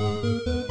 Música